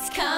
It's come.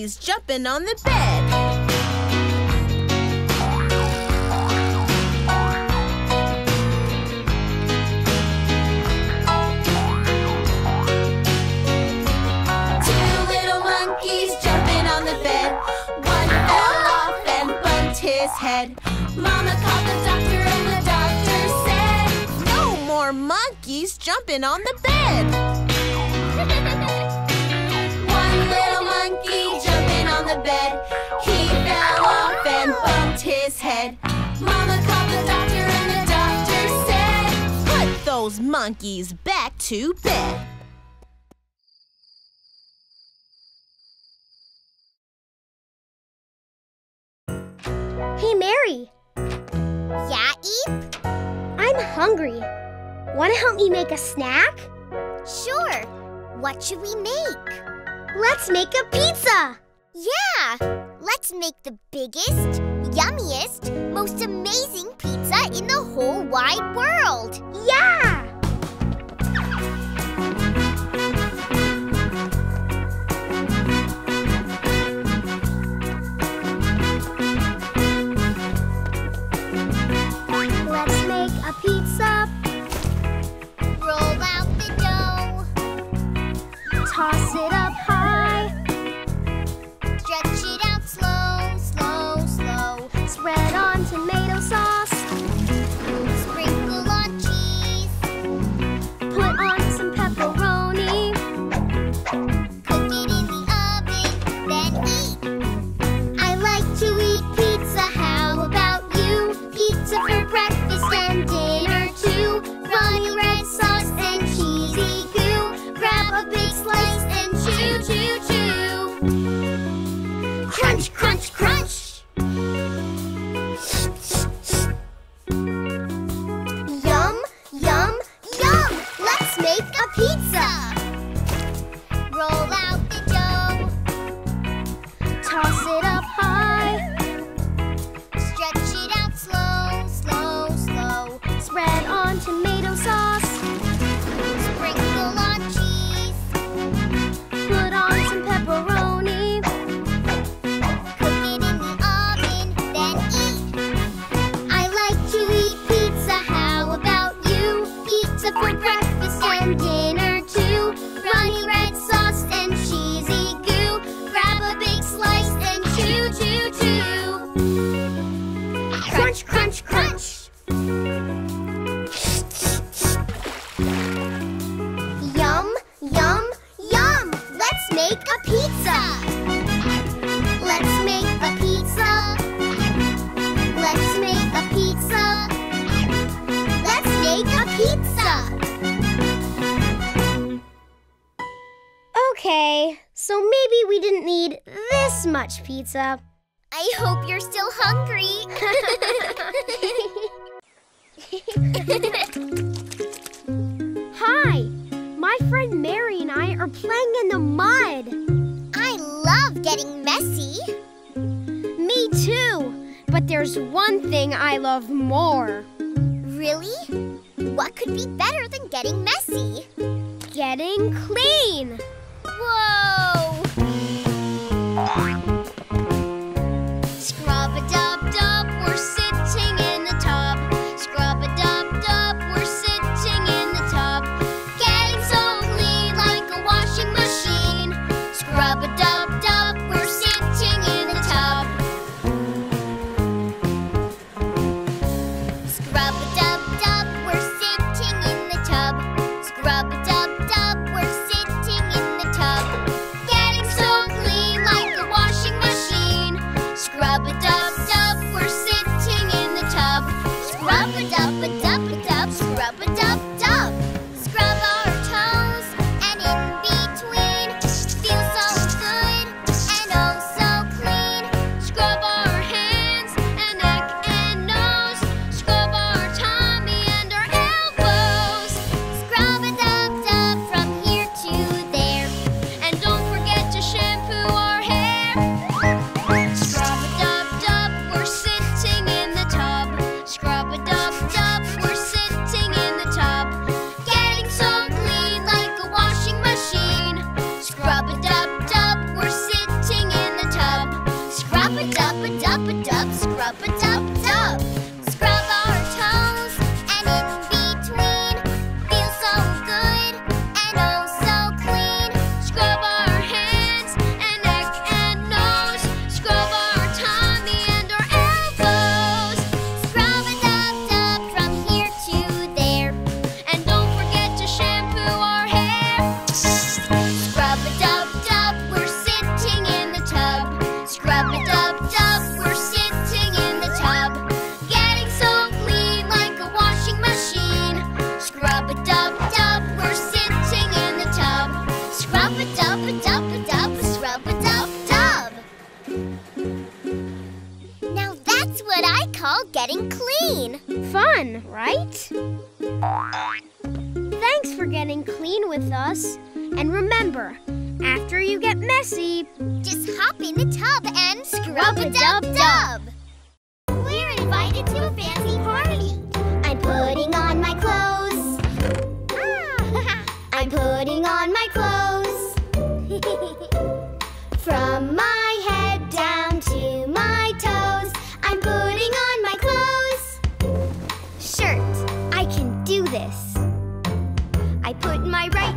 monkeys jumping on the bed. his head. Mama called the doctor and the doctor said, No more monkeys jumping on the bed. bed. He fell off and bumped his head. Mama called the doctor and the doctor said, Put those monkeys back to bed. Hey, Mary. Yeah, Eep? I'm hungry. Want to help me make a snack? Sure. What should we make? Let's make a pizza! Yeah! Let's make the biggest, yummiest, most amazing pizza in the whole wide world! Yeah! pizza. I hope you're still hungry. Hi, my friend Mary and I are playing in the mud. I love getting messy. Me too, but there's one thing I love more. Really? What could be better than getting messy? Getting clean. What I call getting clean. Fun, right? Thanks for getting clean with us. And remember, after you get messy, just hop in the tub and scrub a dub dub. We're invited to a fancy party. I'm putting on my clothes. Ah, I'm putting on my clothes. From my I put my right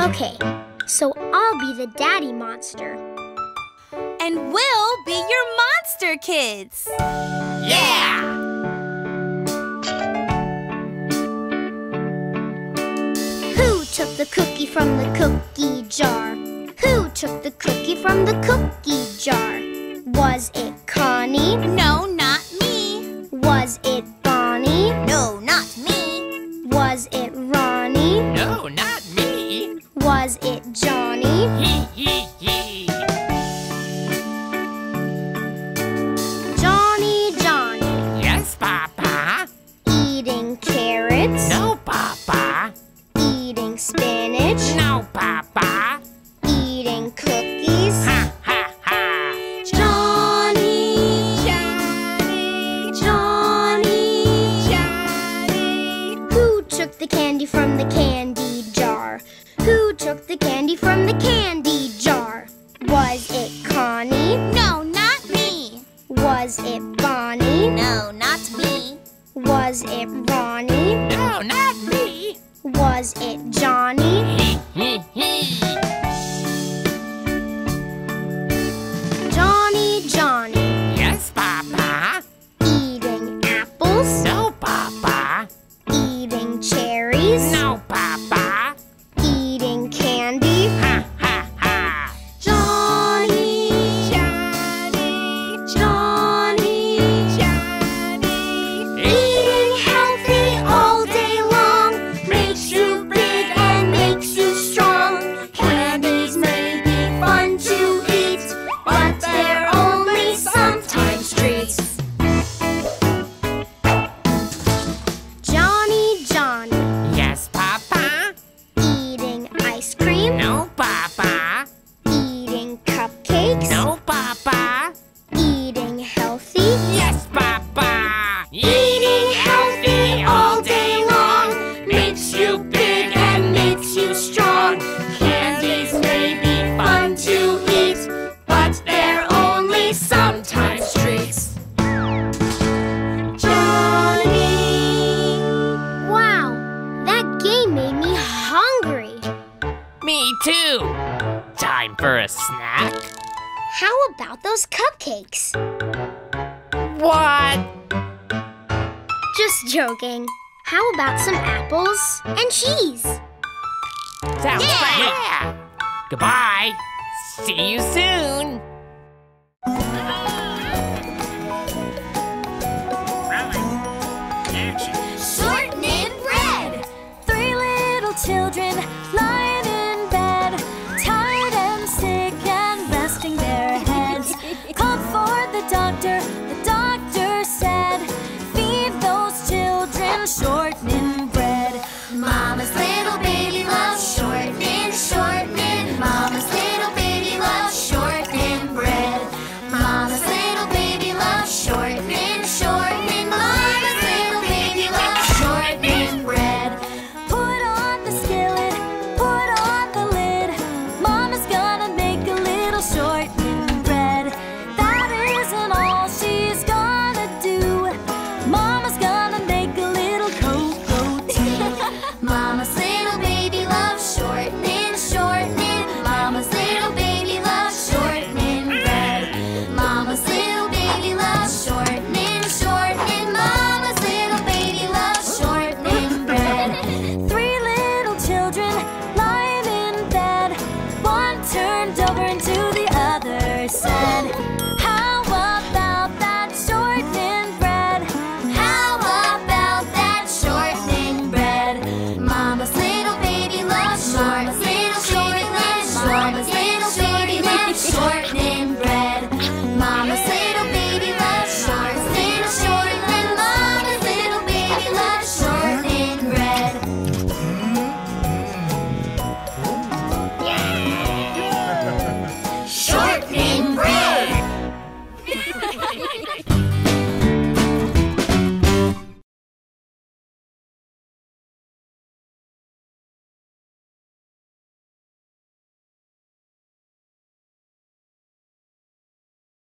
Okay, so I'll be the daddy monster. And we'll be your monster kids! Yeah! Who took the cookie from the cookie jar? Who took the cookie from the cookie jar? Was it Connie? No, not me. Was it Johnny? No, not me. Was it Johnny? for a snack? How about those cupcakes? What? Just joking. How about some apples and cheese? Sounds yeah! yeah. Goodbye. See you soon. Sort bread. Three little children